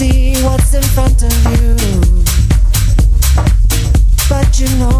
see what's in front of you. But you know,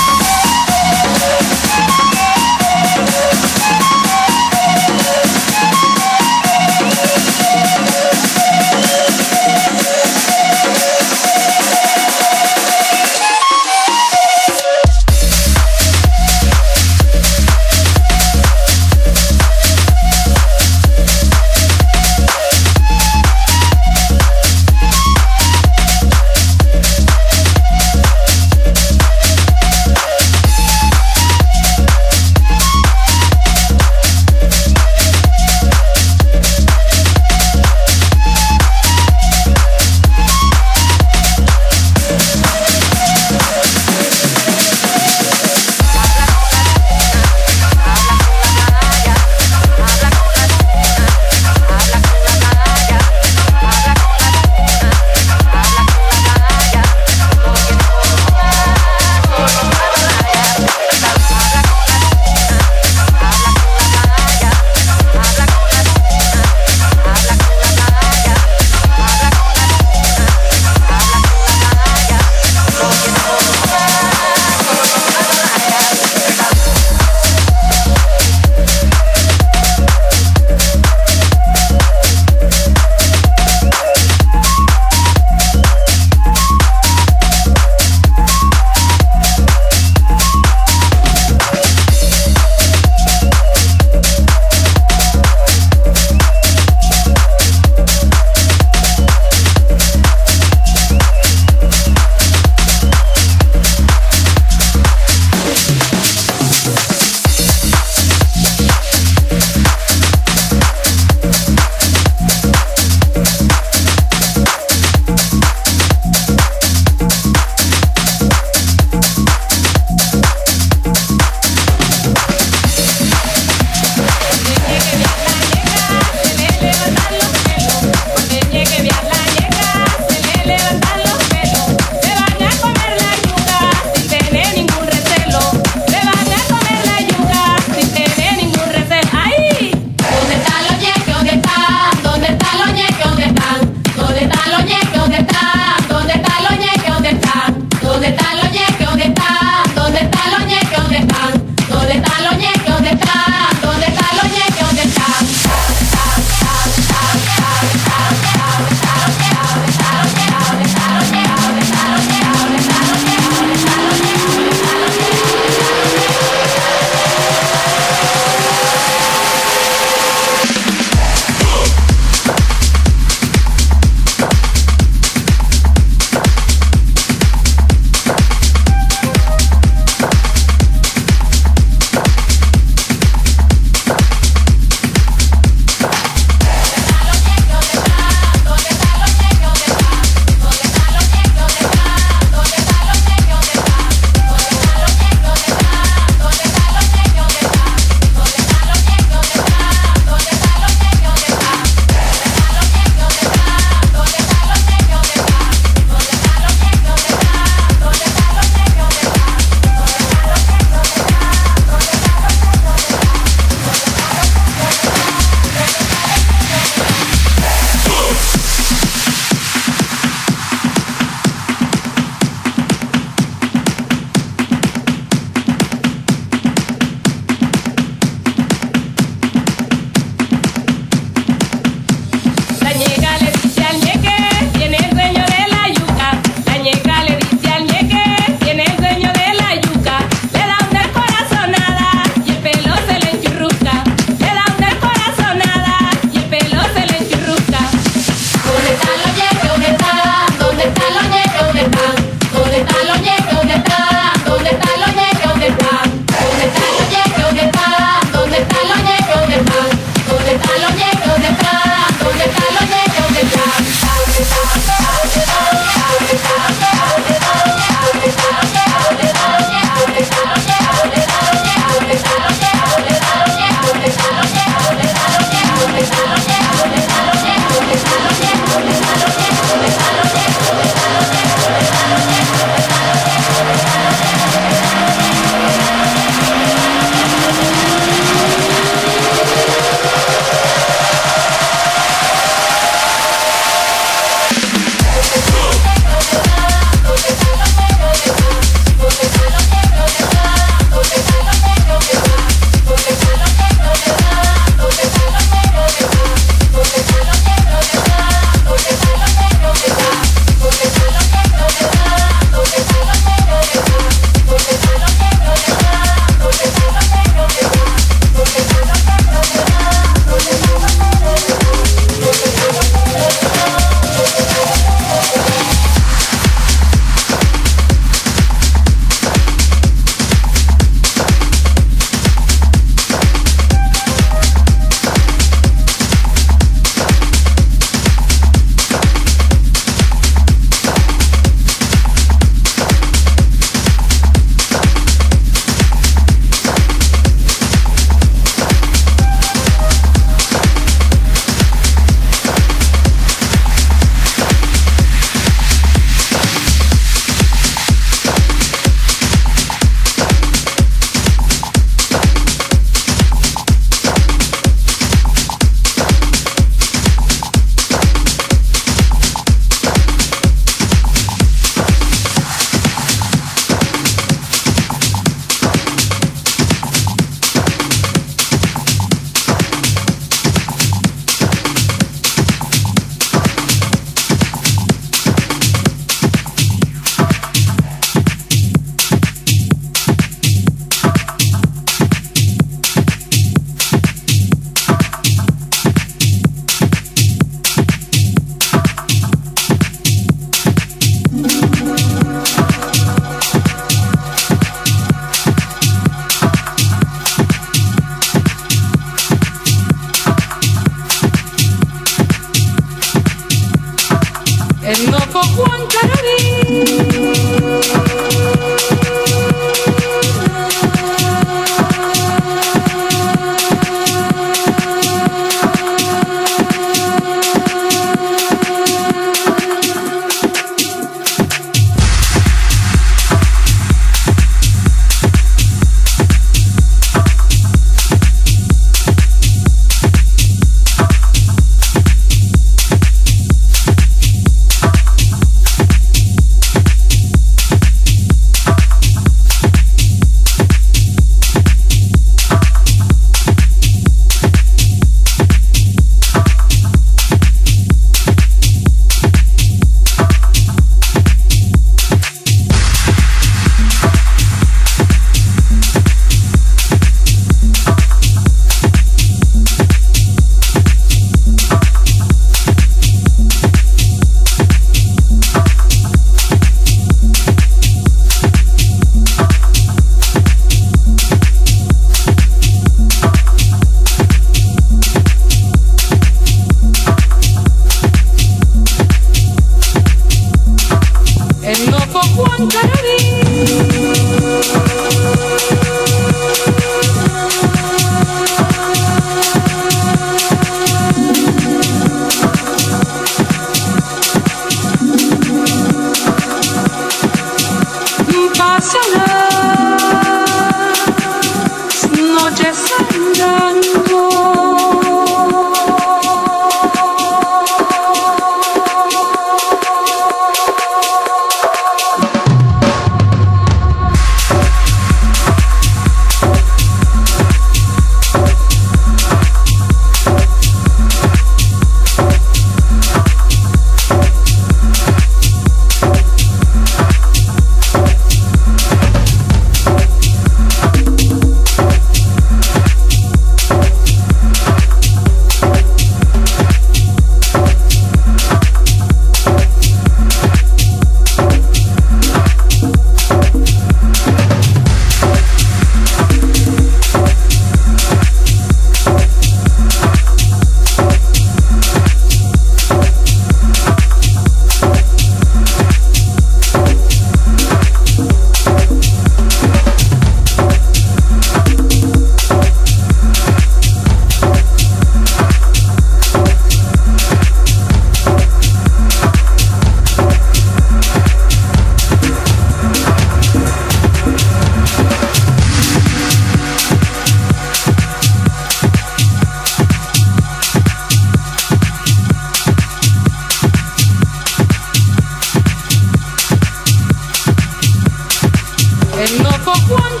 e no fo quanto